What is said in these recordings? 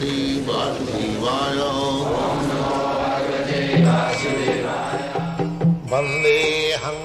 भगवते वासुदेवाय वन्देऽहम्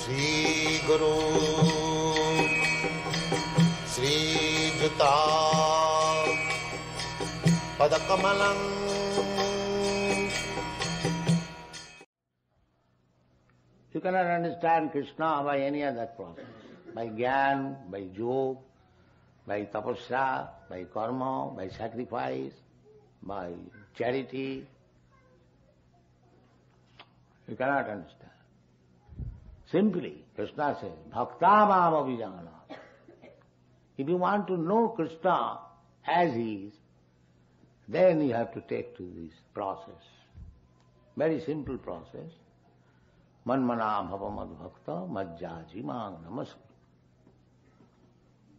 श्रीगुरु श्रीयुता पदकमलम् You cannot understand Krishna by any other process. By gyan, by jog, by tapasya, by karma, by sacrifice, by charity. You cannot understand. Simply, Krishna says, Bhakta mam abhijana. If you want to know Krishna as he is, then you have to take to this process. Very simple process. Manmana bhava mad bhakta majjaji mang namaskar.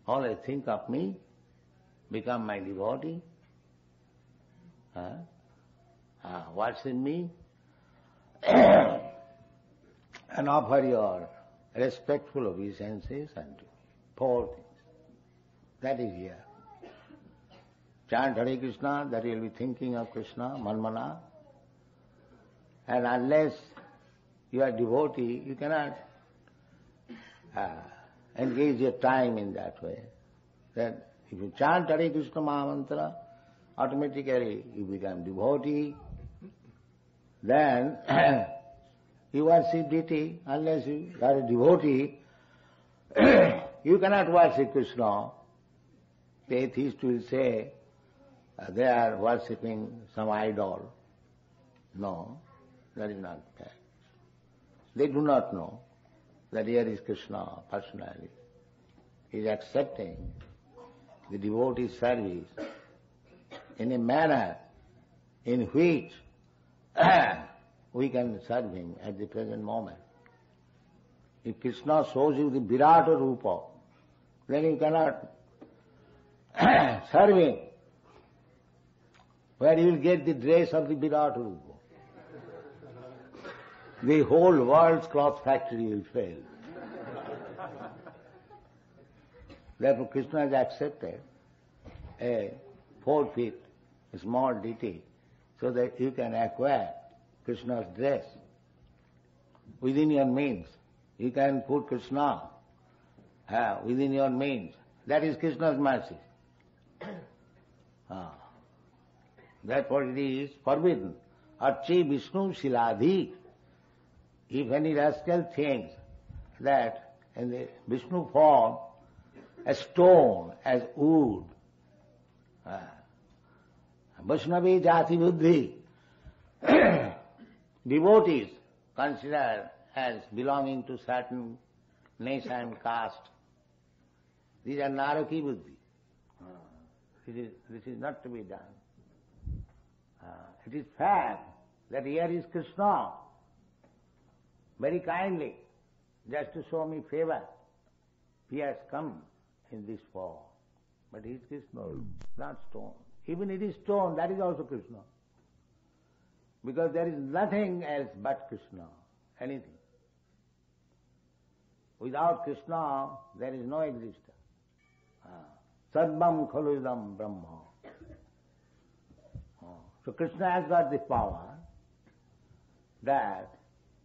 Always think of me, become my devotee, huh? uh, worship me, and offer your respectful obeisances and four things. That is here. Chant Hare Krishna, that you will be thinking of Krishna, Manmana, and unless you are devotee, you cannot uh, engage your time in that way. That if you chant Hare Krishna Mahamantra, automatically you become devotee. Then you worship deity. Unless you are a devotee, you cannot worship Krishna. The atheist will say uh, they are worshipping some idol. No, that is not that. They do not know that here is Krishna personally. He is accepting the devotee service in a manner in which we can serve him at the present moment. If Krishna shows you the Virata Rupa, then you cannot serve him. Where you will get the dress of the Virata Rupa? The whole world's cloth factory will fail. Therefore Krishna has accepted a four feet small deity so that you can acquire Krishna's dress within your means. You can put Krishna uh, within your means. That is Krishna's mercy. ah. Therefore it is forbidden. Archi Vishnu Shiladhi. If any rascal thinks that in the Vishnu form, a stone as wood, uh, Vaishnavi Jati Buddhi, devotees considered as belonging to certain nation and caste. These are Naraki Buddhi. This is, this is not to be done. Uh, it is fact that here is Krishna, very kindly, just to show me favor. He has come in this form. But he is Krishna, not stone. Even it is stone, that is also Krishna. Because there is nothing else but Krishna, anything. Without Krishna, there is no existence. Ah, Sadvam khaludam Brahma. Ah, so Krishna has got the power that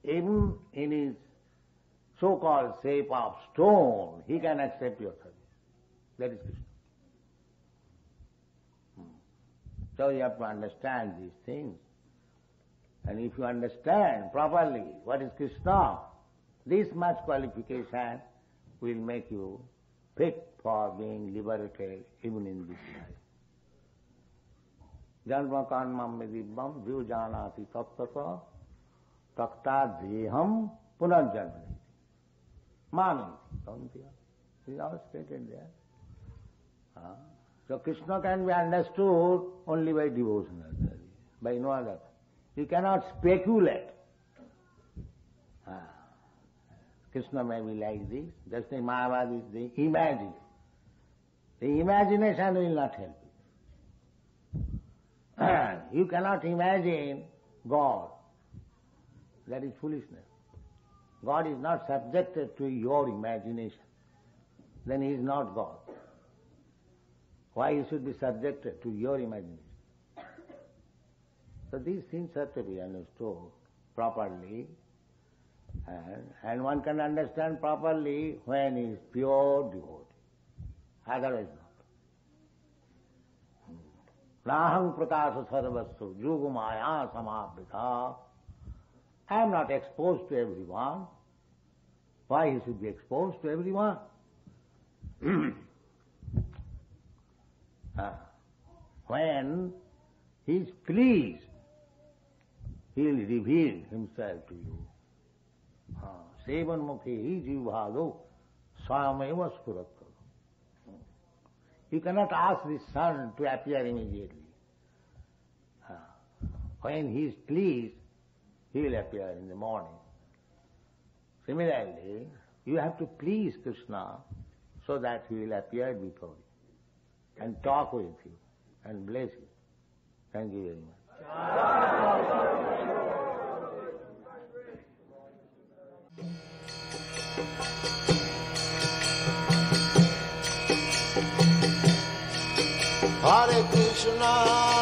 even in his so-called shape of stone, he can accept your service. That is Krishna. Hmm. So you have to understand these things. And if you understand properly what is Krishna, this much qualification will make you fit for being liberated even in this life. जन्म कर्म में दिव्यम जो जानाति तत्त तक्ता देहम पुनर्जन्म नहीं? It is all stated there. Uh, so Krishna can be understood only by devotional service, by no other. You cannot speculate. Uh, Krishna may be like this, just the Mahabharata is the imagine. The imagination will not help you. you cannot imagine God. That is foolishness. God is not subjected to your imagination. then he is not God. Why he should be subjected to your imagination? So these things have to be understood properly and, and one can understand properly when he is pure devotee. Otherwise not. Hmm. Naham prakasa sarvasu jugumaya samabhita. I am not exposed to everyone. Why he should be exposed to everyone? Ah. when he is pleased, he will reveal himself to you. सेवन्मुखे ही जीवभादो स्वयं स्फुरत You cannot ask the sun to appear immediately. When he is pleased, he will appear in the morning. Similarly, you have to please Krishna so that he will appear before you and talk with you and bless you. Thank you very much. Hare Krishna,